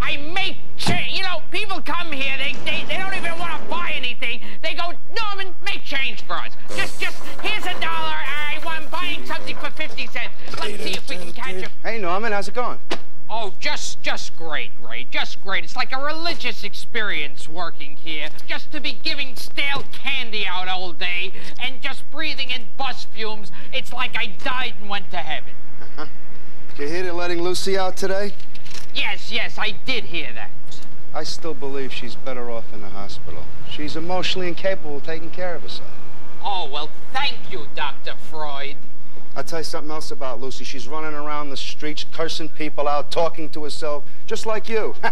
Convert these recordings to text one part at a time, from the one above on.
I make change. You know, people come here, they, they, they don't even want to buy anything. They go, Norman, make change for us. Just, just, here's a dollar. I want buying something for 50 cents. Let's see if we can catch a... Hey, Norman, how's it going? Oh, just, just great, Ray. Just great. It's like a religious experience working here. Just to be giving stale candy out all day and just breathing in bus fumes. It's like I died and went to heaven. Did you hear they're letting Lucy out today? Yes, yes, I did hear that. I still believe she's better off in the hospital. She's emotionally incapable of taking care of herself. Oh, well, thank you, Dr. Freud. I'll tell you something else about Lucy. She's running around the streets, cursing people out, talking to herself, just like you.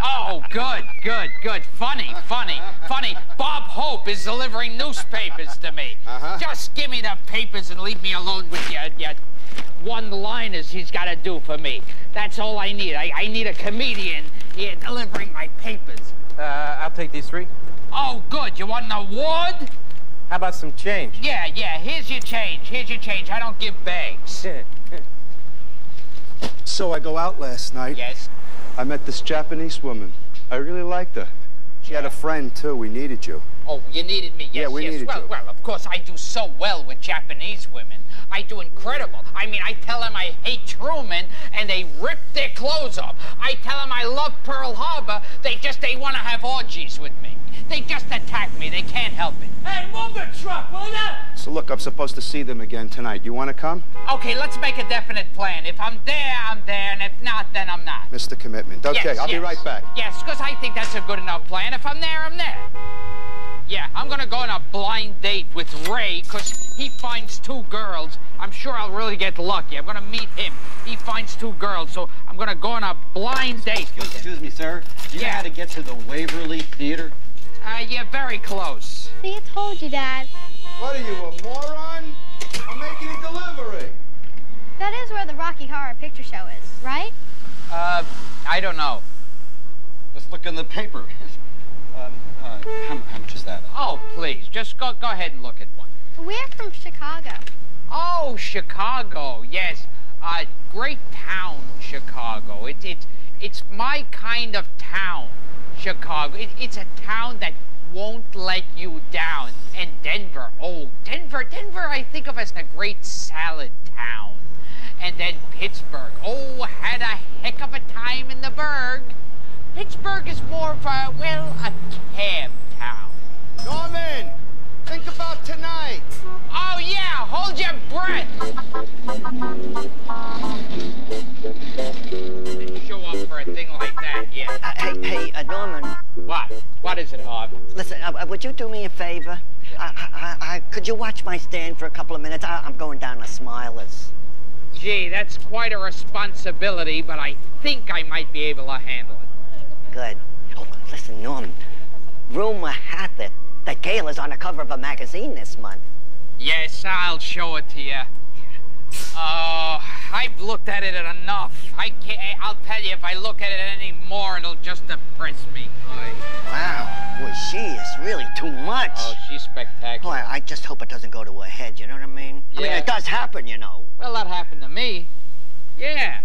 Oh, good, good, good. Funny, funny, funny. Bob Hope is delivering newspapers to me. Uh-huh. Just give me the papers and leave me alone with your, your one-liners he's got to do for me. That's all I need. I, I need a comedian here delivering my papers. Uh, I'll take these three. Oh, good. You want an award? How about some change? Yeah, yeah. Here's your change. Here's your change. I don't give bags. so I go out last night. Yes. I met this Japanese woman. I really liked her. She had a friend, too. We needed you. Oh, you needed me. Yes, Yeah, we yes. needed well, you. well, of course, I do so well with Japanese women. I do incredible. I mean, I tell them I hate Truman, and they rip their clothes off. I tell them I love Pearl Harbor. They just they want to have orgies with me. They just attack me. They can't help it. Hey, move the truck, will ya? So look, I'm supposed to see them again tonight. You want to come? Okay, let's make a definite plan. If I'm there, I'm there, and if not, then I'm not. Mr. Commitment. Okay, Yes, I'll be right back. Yes, because I think that's a good enough plan. If I'm there, I'm there. Yeah, I'm gonna go on a blind date with Ray, because he finds two girls. I'm sure I'll really get lucky. I'm gonna meet him. He finds two girls, so I'm gonna go on a blind date with him. Excuse me, sir. Do you Yeah. know how to get to the Waverly Theater? Uh, you're very close. See, I told you, Dad. What are you, a moron? I'm making a delivery. That is where the Rocky Horror Picture Show is, right? Uh, I don't know. Let's look in the paper. uh, how, how much is that? Oh, please, just go go ahead and look at one. We're from Chicago. Oh, Chicago, yes. Uh, great town, Chicago. It, it, it's my kind of town, Chicago. It, it's a town that won't let you down. And Denver, oh, Denver, Denver, I think of as a great salad town. And then Pittsburgh, oh, had a heck of a time in the burg. Pittsburgh is more of a, well, a cab town. Norman, think about tonight. Oh, yeah, hold your breath. Show up for a thing like that, yeah. Uh, hey, hey, uh, Norman. What? What is it, Harv? Listen, uh, uh, would you do me a favor? I, I, I, could you watch my stand for a couple of minutes? I, I'm going down to Smilers. Gee, that's quite a responsibility, but I think I might be able to handle it. Good. Oh, listen, Norman. Rumor had it that Gail is on the cover of a magazine this month. Yes, I'll show it to you. Oh, I've looked at it enough. I can't. I'll tell you, if I look at it any more, it'll just depress me. Wow. Boy, she is really too much. Oh, she's spectacular. Boy, I just hope it doesn't go to her head, you know what I mean? Yeah. I mean, it does happen, you know. Well, that happened to me. Yeah.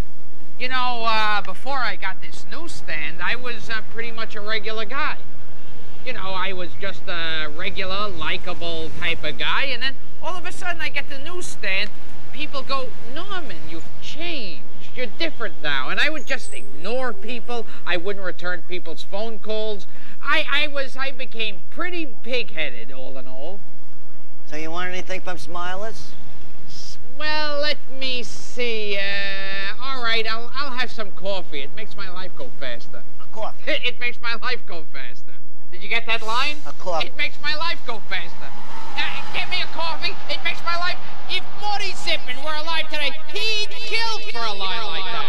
You know, uh, before I got this newsstand, I was uh, pretty much a regular guy. You know, I was just a regular, likable type of guy, and then all of a sudden I get the newsstand. People go, Norman, you've changed. You're different now. And I would just ignore people. I wouldn't return people's phone calls. I, I was, I became pretty pig-headed, all in all. So you want anything from Smilers? Well, let me see. Uh, all right, I'll, I'll have some coffee. It makes my life go faster. A coffee? it makes my life go faster. Did you get that line? A coffee. It makes my life go faster. Get me a coffee. It makes my life. If Morty Zippin were alive today, he'd kill for a line like that.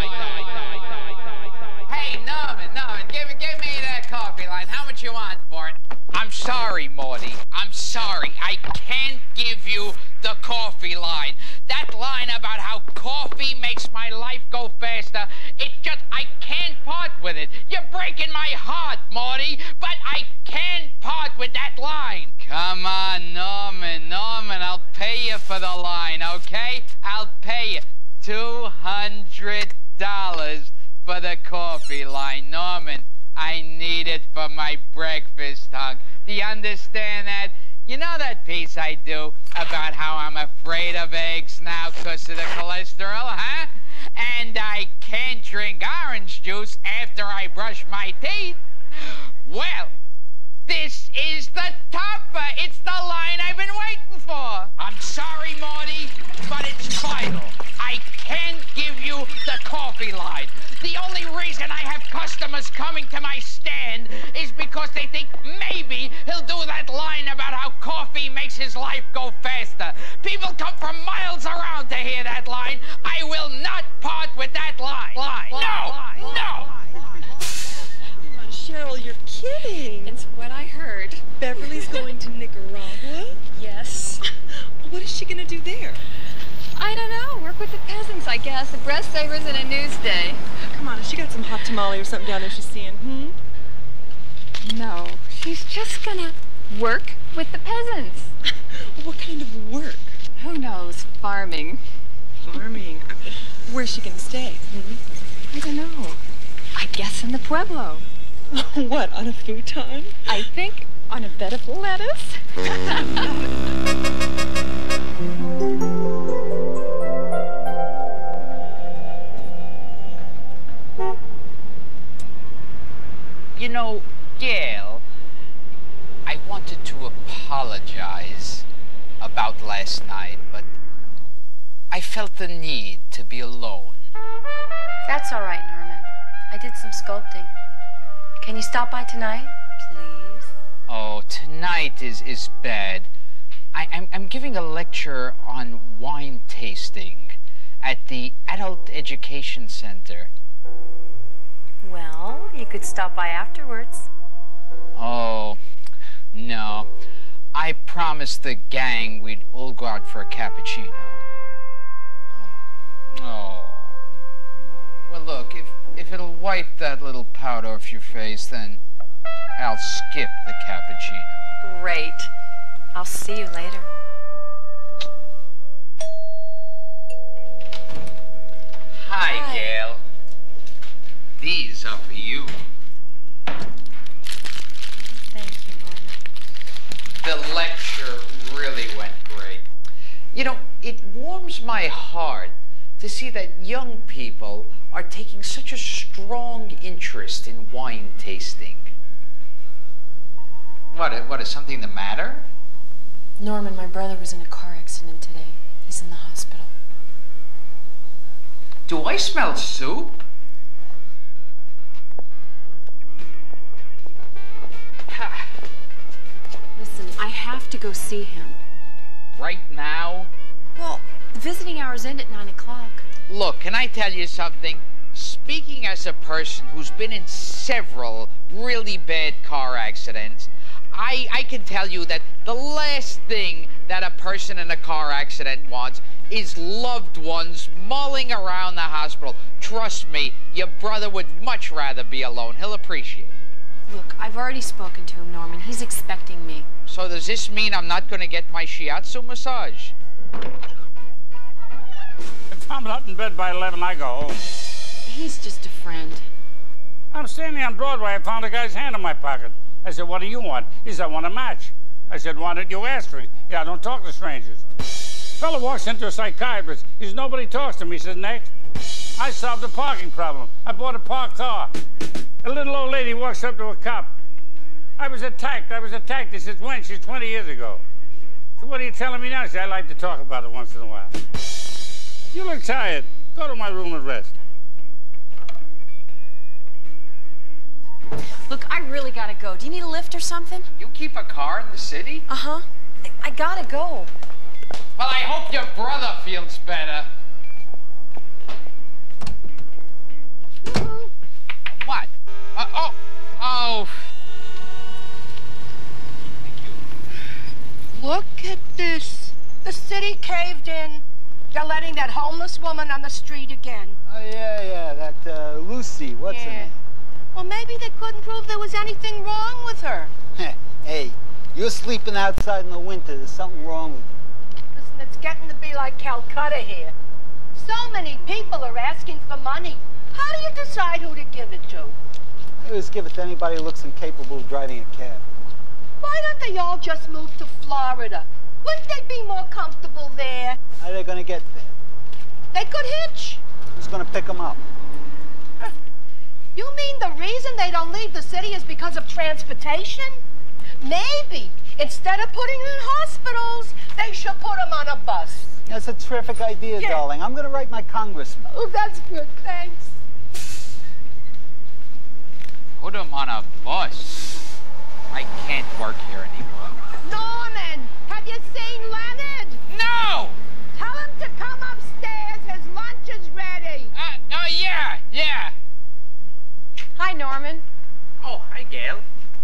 Hey, Norman, Norman, give, give me that coffee line. How much you want for it? I'm sorry, Morty. I'm sorry. I can't give you the coffee line. That line about how coffee makes my life go faster, it just, I can't part with it. You're breaking my heart, Morty, but I can't part with that line. Come on, Norman, Norman, I'll pay you for the line, okay? I'll pay you $200 for the coffee line. Norman, I need it for my breakfast, hunk. Do you understand that? You know that piece I do about how I'm afraid of eggs now because of the cholesterol, huh? And I can't drink orange juice after I brush my teeth. Well, this is the topper. It's the line I've been waiting for. I'm sorry, Marty, but it's vital. I can't give you the coffee line. The only reason I have customers coming to my stand is because they think maybe he'll do that People come from miles around to hear that line. I will not part with that line. Line. No! No! Cheryl, you're kidding. It's what I heard. Beverly's going to Nicaragua? Yes. What is she gonna do there? I don't know. Work with the peasants, I guess. The Breath Savers and a newsday. Come on, has she got some hot tamale or something down there she's seeing? Hmm? No, she's just gonna work with the peasants. What kind of work? Farming. Farming. Where's she gonna stay? I don't know. I guess in the Pueblo. Hmm? what, on a futon? I think on a bed of lettuce. You know, Gail, I wanted to apologize about last night, but I felt the need to be alone. That's all right, Norman. I did some sculpting. Can you stop by tonight, please? Oh, tonight is, is bad. I, I'm, I'm giving a lecture on wine tasting at the Adult Education Center. Well, you could stop by afterwards. Oh, no. I promised the gang we'd all go out for a cappuccino. Oh. Well, look, if, if it'll wipe that little powder off your face, then I'll skip the cappuccino. Great. I'll see you later. Hi, Hi. Gail. These are for you. Thank you, Norman. The lecture really went great. You know, it warms my heart to see that young people are taking such a strong interest in wine tasting. What, uh, what is something the matter? Norman, my brother was in a car accident today. He's in the hospital. Do I smell soup? Ha, Listen, I have to go see him. right now? Well, the visiting hours end at 9 o'clock. Look, can I tell you something? Speaking as a person who's been in several really bad car accidents, I, I can tell you that the last thing that a person in a car accident wants is loved ones mulling around the hospital. Trust me, your brother would much rather be alone. He'll appreciate it. Look, I've already spoken to him, Norman. He's expecting me. So does this mean I'm not going to get my shiatsu massage? If I'm not in bed by 11, I go home. He's just a friend. I'm standing on Broadway. I found a guy's hand in my pocket. I said, What do you want? He said, I want a match. I said, Why don't you ask for it? Yeah, I don't talk to strangers. Fellow walks into a psychiatrist. He says, Nobody talks to me. He says, Next. I solved a parking problem. I bought a parked car. A little old lady walks up to a cop. I was attacked. I was attacked. He says, When? She's 20 years ago. So what are you telling me now? She said, I like to talk about it once in a while. You look tired. Go to my room and rest. Look, I really gotta go. Do you need a lift or something? You keep a car in the city? Uh-huh. I, I, gotta go. Well, I hope your brother feels better. What? Uh, oh, oh. Look at this. The city caved in that homeless woman on the street again. Oh, yeah, yeah, that uh, Lucy, what's her name? Well, maybe they couldn't prove there was anything wrong with her. hey, you're sleeping outside in the winter. There's something wrong with you. Listen, it's getting to be like Calcutta here. So many people are asking for money. How do you decide who to give it to? I always give it to anybody who looks incapable of driving a cab. Why don't they all just move to Florida? Wouldn't they be more comfortable there? How are they going to get there? They could hitch. Who's going to pick them up? You mean the reason they don't leave the city is because of transportation? Maybe instead of putting them in hospitals, they should put them on a bus. That's a terrific idea, Yeah. darling. I'm going to write my congressman. Oh, that's good. Thanks. Put them on a bus. I can't work here anymore. Norman, have you seen Leonard? No! Tell him to come upstairs. His lunch is ready. Uh, oh, yeah, yeah. Hi, Norman. Oh, hi, Gail.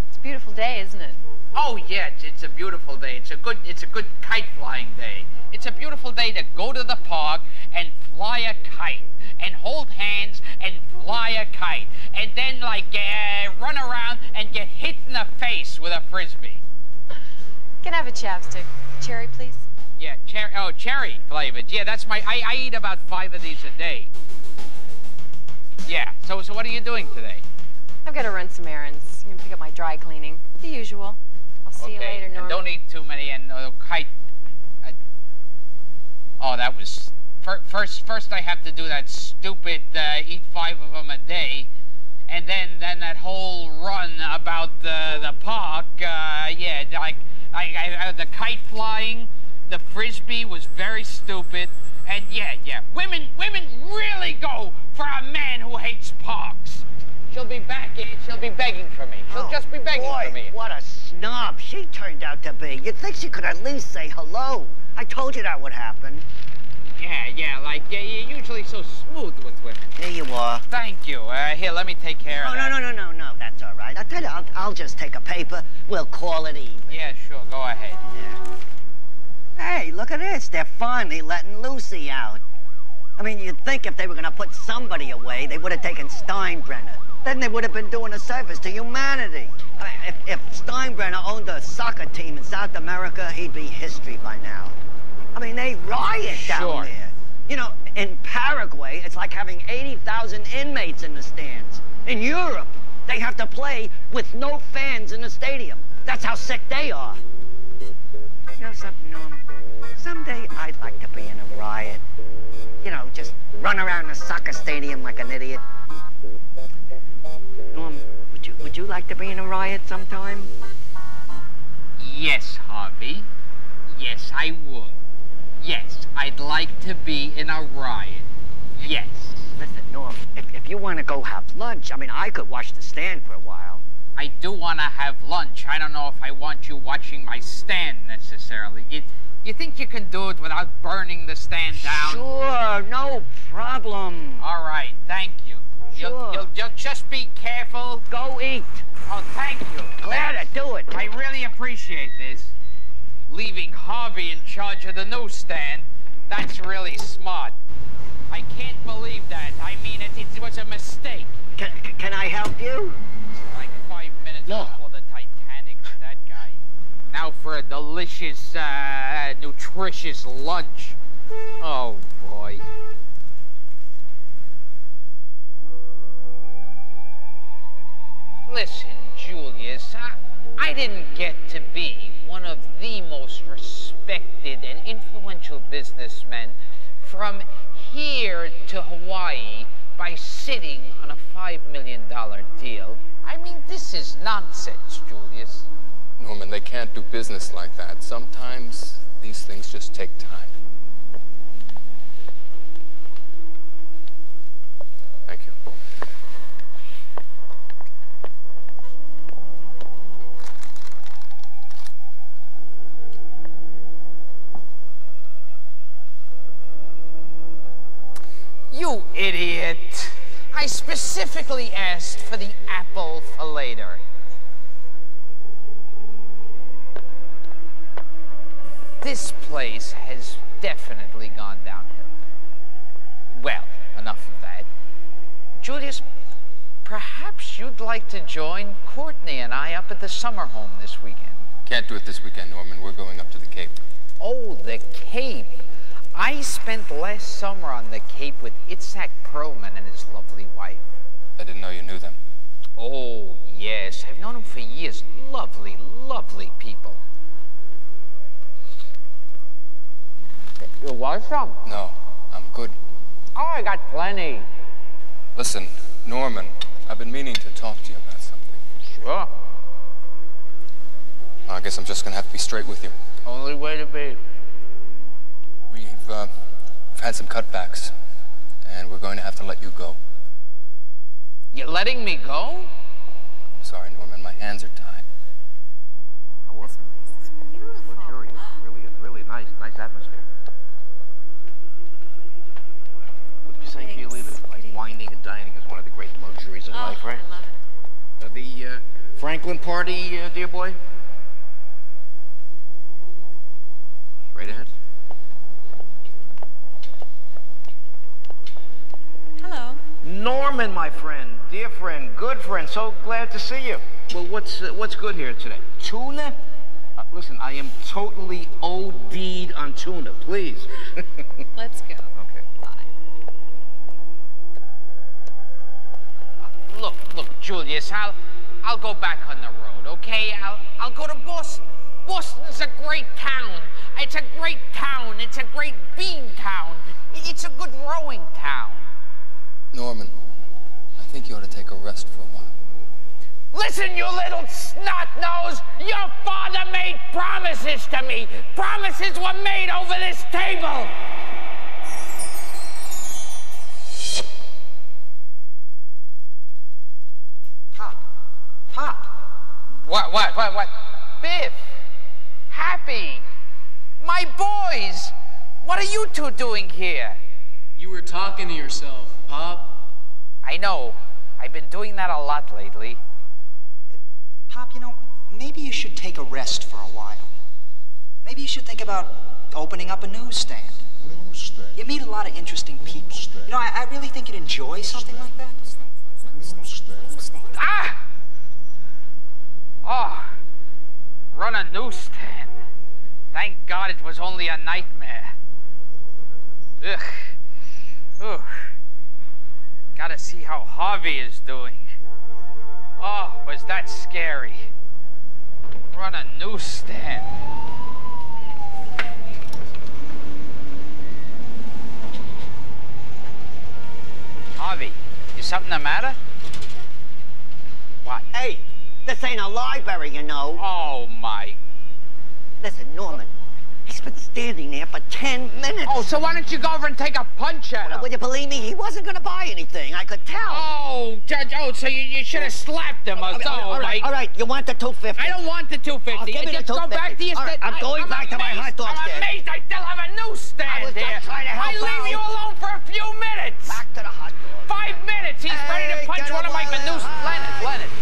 It's a beautiful day, isn't it? Oh, yeah, it's, it's a beautiful day. It's a good, it's a good kite flying day. It's a beautiful day to go to the park and fly a kite and hold hands and fly a kite and then like uh, run around and get hit in the face with a frisbee. Can I have a chapstick? Cherry, please? Yeah, cherry. Oh, cherry flavored. Yeah, that's my. I, I eat about five of these a day. Yeah. So so what are you doing today? I've got to run some errands. I'm gonna pick up my dry cleaning. The usual. I'll see you okay. later, and Norman. don't eat too many and uh, kite. Uh, oh, that was fir- first. First, I have to do that stupid uh, eat five of them a day, and then then that whole run about the the park. Uh, yeah, like I, I, I, the kite flying, the frisbee was very stupid, and yeah, yeah, women women really go for a man who hates parks. She'll be back. in- She'll be begging for me. She'll Oh, just be begging boy, for me. what a snob she turned out to be. You'd think she could at least say hello. I told you that would happen. Yeah, yeah, like yeah, you're usually so smooth with women. Here you are. Thank you. Uh, here, let me take care of. Oh, of no, that. no, no, no, no, that's all right. I tell you, I'll, I'll just take a paper. We'll call it even. Yeah, sure. Go ahead. Hey, look at this. They're finally letting Lucy out. I mean, you'd think if they were going to put somebody away, they would have taken Steinbrenner. Then they would have been doing a service to humanity. I mean, if, if Steinbrenner owned a soccer team in South America, he'd be history by now. I mean, they riot down Sure. there. You know, in Paraguay, it's like having 80,000 inmates in the stands. In Europe, they have to play with no fans in the stadium. That's how sick they are. You know something, Norm? Someday I'd like to be in a riot. You know, just run around the soccer stadium like an idiot. Norm, would you would you like to be in a riot sometime? Yes, Harvey. Yes, I would. Yes, I'd like to be in a riot. Yes. Listen, Norm, if, if you want to go have lunch, I mean, I could watch the stand for a while. I do want to have lunch. I don't know if I want you watching my stand necessarily. You, you think you can do it without burning the stand down? Sure, no problem. All right, thank you. You'll, Sure. you'll, you'll just be careful. Go eat. Oh, thank you. Glad to do it. I really appreciate this. Leaving Harvey in charge of the newsstand, that's really smart. I can't believe that. I mean, it, it was a mistake. Can, can I help you? Minutes before the Titanic that guy. Now for a delicious, uh, nutritious lunch. Oh, boy. Listen, Julius, I, I didn't get to be one of the most respected and influential businessmen from here to Hawaii by sitting on a $5 million deal. I mean, this is nonsense, Julius. Norman, they can't do business like that. Sometimes these things just take time. I specifically asked for the apple for later. This place has definitely gone downhill. Well, enough of that. Julius, perhaps you'd like to join Courtney and I up at the summer home this weekend. Can't do it this weekend, Norman. We're going up to the Cape. Oh, the Cape. I spent last summer on the Cape with Itzhak Perlman and his lovely wife. I didn't know you knew them. Oh, yes. I've known them for years. Lovely, lovely people. You want some? No, I'm good. Oh, I got plenty. Listen, Norman, I've been meaning to talk to you about something. Sure. Well, I guess I'm just gonna have to be straight with you. Only way to be. We've, uh, we've had some cutbacks, and we're going to have to let you go. You're letting me go? I'm Sorry, Norman, my hands are tied. This place is beautiful. Luxurious. Really, really nice, nice atmosphere. Wouldn't you say, Keely, that like wining and dining is one of the great luxuries of Oh, life, right? I love it. Uh, the uh, Franklin party, uh, dear boy? Right ahead. Norman, my friend, dear friend, good friend, so glad to see you. Well, what's uh, what's good here today? Tuna? Uh, listen, I am totally OD'd on tuna. Please. Let's go. Okay. Bye. Look, look, Julius, I'll, I'll go back on the road, okay? I'll, I'll go to Boston. Boston's a great town. It's a great town. It's a great bean town. It's a good rowing town. Norman, I think you ought to take a rest for a while. Listen, you little snot nose! Your father made promises to me. Promises were made over this table. Pop. Pop. What, what, what, what? Biff. Happy. My boys. What are you two doing here? You were talking to yourself, Pop. I know. I've been doing that a lot lately. Pop, you know, maybe you should take a rest for a while. Maybe you should think about opening up a newsstand. Newsstand. You meet a lot of interesting people. You know, I, I really think you'd enjoy something like that. Newsstand. Ah! Oh, run a newsstand. Thank God it was only a nightmare. Ugh. Ugh. Gotta see how Harvey is doing. Oh, was that scary. Run a newsstand. Harvey, is something the matter? What? Hey, this ain't a library, you know. Oh, my. Listen, Norman, he's been standing there for 10 minutes. Oh, so why don't you go over and take a punch at him? Would you believe me? He wasn't gonna buy anything. I could tell. Oh, Judge, oh, so you, you should have slapped him or All right, so, all right, all right, you want the 250? I don't want the 250. I'll give just the go back to your right, stand. I'm going back to my hot dog I'm stand. amazed I still have a newsstand I was just here. trying to help I leave out. you alone for a few minutes. Back to the hot dog. Five minutes. He's ready to punch one of my news. Leonard, Leonard.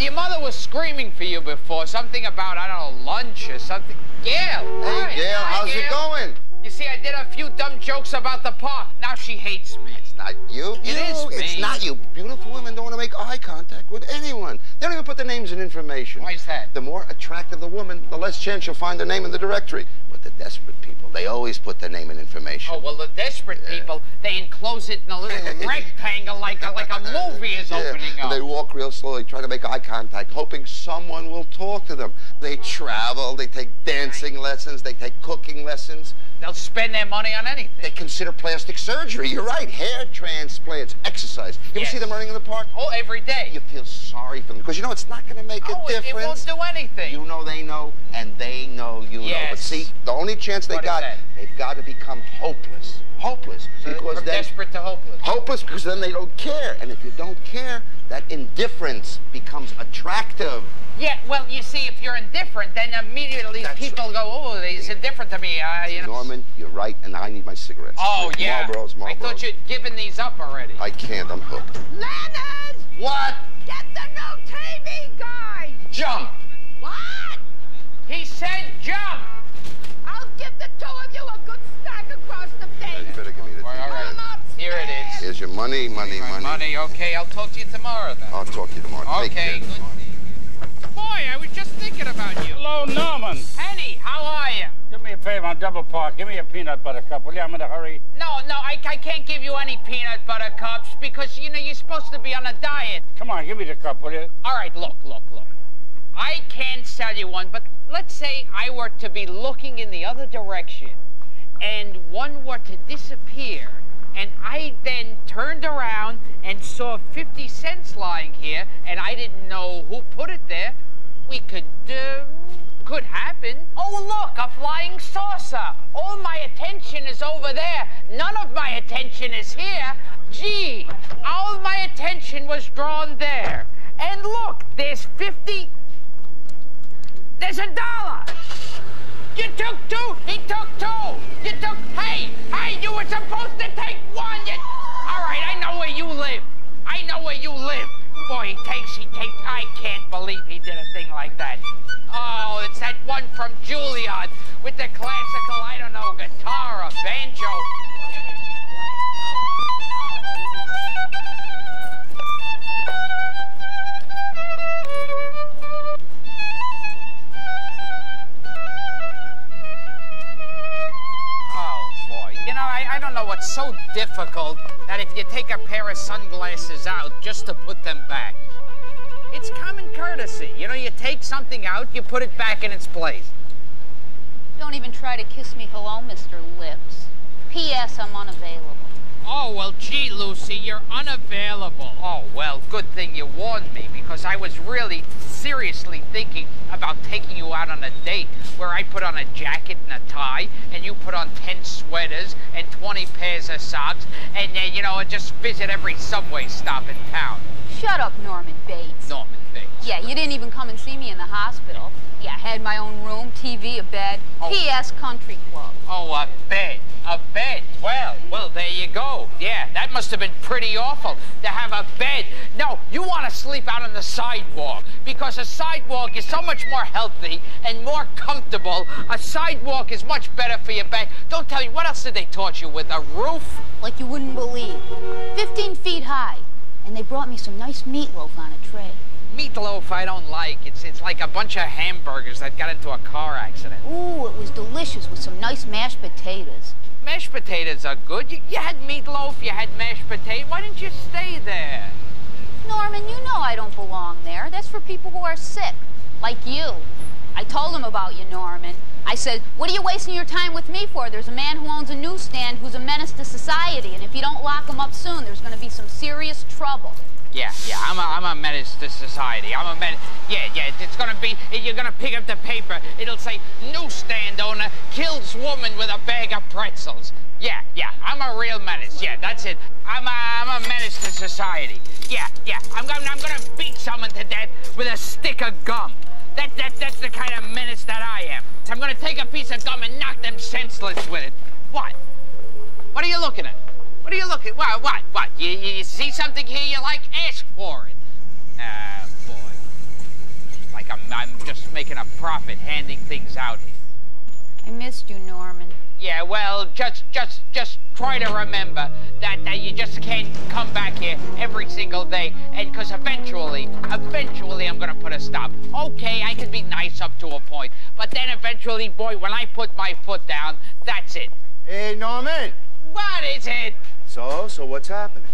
Your mother was screaming for you before. Something about, I don't know, lunch or something. Gail. Hey. Gail, Hi, how's it going? You see, I did a few dumb jokes about the park. Now she hates me. It's not you. It you. is It's me. not you. Beautiful women don't want to make eye contact with anyone. They don't even put their names in information. Why is that? The more attractive the woman, the less chance you'll find their name in the directory. But the desperate they always put their name and information. Oh, well, the desperate people, they enclose it in a little rectangle like a, like a movie is Yeah, opening and up. they walk real slowly, try to make eye contact, hoping someone will talk to them. They travel, they take dancing lessons, they take cooking lessons. They'll spend their money on anything. They consider plastic surgery. You're right. Hair transplants, exercise. You ever see them running in the park? Oh, every day. You feel sorry for them because you know it's not going to make a Oh, it- difference. it won't do anything. You know they know, and they know you know. But see, the only chance they What got, they've got to become hopeless. Hopeless. So because from then desperate to hopeless. hopeless because then they don't care. And if you don't care, that indifference becomes attractive. Yeah, well, you see, if you're indifferent, then immediately That's people go, oh, he's indifferent to me. Uh, you know. Norman, you're right, and I need my cigarettes. Oh, yeah. Marlboros, Marlboros. I thought you'd given these up already. I can't. I'm hooked. Leonard! What? Get the new TV guide! Jump! What? He said jump. I'll give the two of you a good smack across the face. You better give me the All right, all right. Come upstairs. Here it is. There's your money, money, My money. money, okay. I'll talk to you tomorrow then. I'll talk to you tomorrow. Take Okay, care. good. Boy, I was just thinking about you. Hello, Norman. Henny, how are you? Do me a favor on double park. Give me a peanut butter cup, will you? I'm in a hurry. No, no, I, I can't give you any peanut butter cups because, you know, you're supposed to be on a diet. Come on, give me the cup, will you? All right, look, look, look. I can't sell you one, but let's say I were to be looking in the other direction and one were to disappear and I then turned around and saw 50 cents lying here and I didn't know who put it there, we could, uh, could happen. Oh, look, a flying saucer. All my attention is over there. None of my attention is here. Gee, all my attention was drawn there. And look, there's 50. There's a dollar. You took two. He took two. You took. Hey, hey, you were supposed to take one. You. All right, I know where you live. I know where you live. Boy, he takes. He takes. I can't believe he did a thing like that. Oh, it's that one from Juilliard with the classical. I don't know, guitar or banjo. I, don't know what's so difficult that if you take a pair of sunglasses out just to put them back. It's common courtesy. You know, you take something out, you put it back in its place. Don't even try to kiss me hello, Mr. Lips. P.S. I'm unavailable. Oh, well, gee, Lucy, you're unavailable. Oh, well, good thing you warned me because I was really seriously thinking about taking you out on a date where I put on a jacket and a tie and you put on 10 sweaters and 20 pairs of socks and, uh, you know, just visit every subway stop in town. Shut up, Norman Bates. Norman Bates. Yeah, you didn't even come and see me in the hospital. Yeah, I had my own room, TV, a bed. Oh. P.S. Country Club. Oh, a bed. A bed. Well, well, there you go. Yeah, that must have been pretty awful to have a bed. No, you want to sleep out on the sidewalk because a sidewalk is so much more healthy and more comfortable. A sidewalk is much better for your back. Don't tell me, what else did they torture you with? A roof? Like you wouldn't believe. 15 feet high. And they brought me some nice meatloaf on a tray. Meatloaf I don't like. It's, it's like a bunch of hamburgers that got into a car accident. Ooh, it was delicious with some nice mashed potatoes. Mashed potatoes are good. You, you had meatloaf, you had mashed potato. Why didn't you stay there? Norman, you know I don't belong there. That's for people who are sick, like you. I told him about you, Norman. I said, what are you wasting your time with me for? There's a man who owns a newsstand who's a menace to society, and if you don't lock him up soon, there's going to be some serious trouble. Yeah, yeah, I'm a, I'm a menace to society. I'm a menace. Yeah, yeah, it's gonna be, you're gonna pick up the paper. It'll say, newsstand owner kills woman with a bag of pretzels. Yeah, yeah, I'm a real menace. Yeah, that's it. I'm a, I'm a menace to society. Yeah, yeah, I'm gonna, I'm gonna beat someone to death with a stick of gum. That, that, that's the kind of menace that I am. I'm gonna take a piece of gum and knock them senseless with it. What? What are you looking at? What are you looking? What? What? What? You, you see something here you like? Ask for it. Ah, boy. Like I'm, I'm just making a profit handing things out here. I missed you, Norman. Yeah, well, just, just, just try to remember that, that you just can't come back here every single day, and because eventually, eventually, I'm gonna put a stop. Okay, I can be nice up to a point, but then eventually, boy, when I put my foot down, that's it. Hey, Norman. What is it? So, so what's happening?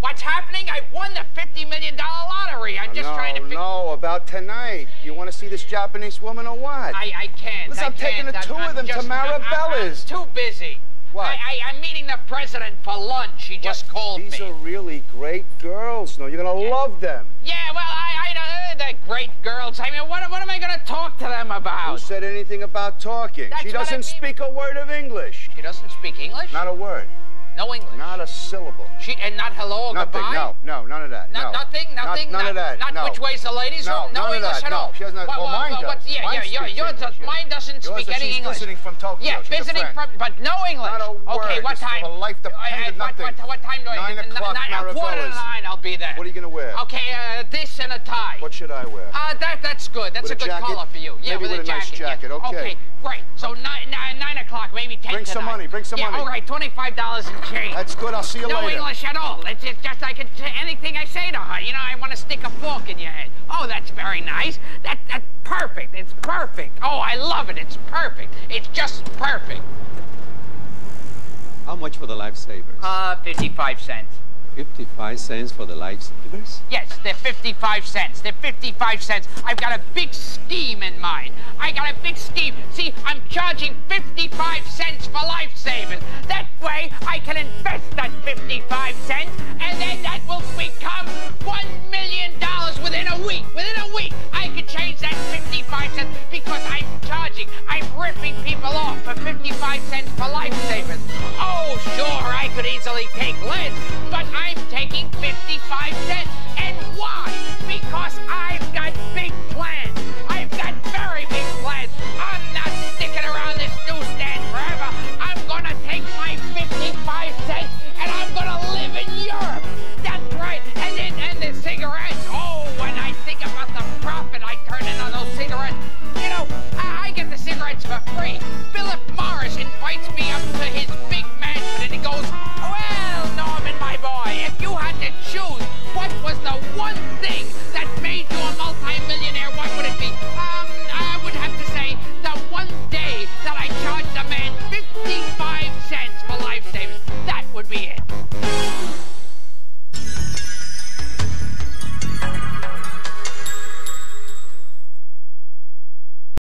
What's happening? I won the $50 million lottery. I'm just no, trying to figure... No, about tonight. You want to see this Japanese woman or what? I, I can't. Listen, I I'm taking the two I'm of them just, to Marabella's. I'm, I'm too busy. What? I, I, I'm meeting the president for lunch. He just called These me. These are really great girls. No, you're gonna love them. Yeah, well, I, I don't. They're great girls. I mean, what, what am I going to talk to them about? Who said anything about talking? That's she doesn't mean. speak a word of English. She doesn't speak English. Not a word. No English. Not a syllable. She and not hello or Nothing. goodbye. No, no, none of that. Not, no. Nothing. Nothing. Not, none not, of that. Not no. which way's the ladies' No, room. No English that. at no. all. She doesn't. What, well, what, mine what, does. what- yeah, mine yeah, yeah. Yours does. Mine doesn't Yours speak any She's English. visiting from Tokyo. Yeah, She's visiting from, but no English. Not a Okay, what time? for life dependent, what, what, what time do I? Nine o'clock, nine- a quarter to nine. I'll be there. What are you gonna wear? Okay, uh, this and a tie. What should I wear? Uh, that that's good. That's a a good color for you. Yeah, with, a a nice jacket. jacket, okay. great. So nine, nine, nine o'clock, maybe ten Bring some money, bring some yeah, money. all right, twenty-five dollars in change. That's good, I'll see you later. no. English at all. It's, it's just I can say anything I say to her. You know, I want to stick a fork in your head. Oh, that's very nice. That that's perfect. It's perfect. Oh, I love it. It's perfect. It's just perfect. How much for the lifesavers? Uh, fifty-five cents. 55 cents for the lifesavers? Yes, they're 55 cents. They're 55 cents. I've got a big scheme in mind. I got a big scheme. See, I'm charging 55 cents for lifesavers. That way, I can invest that 55 cents, and then that will become $1 million within a week. Within a week, I can change that 55 cents because I'm charging. I'm ripping people off for 55 cents for lifesavers. Oh, sure, I could easily take lead, but I five cents.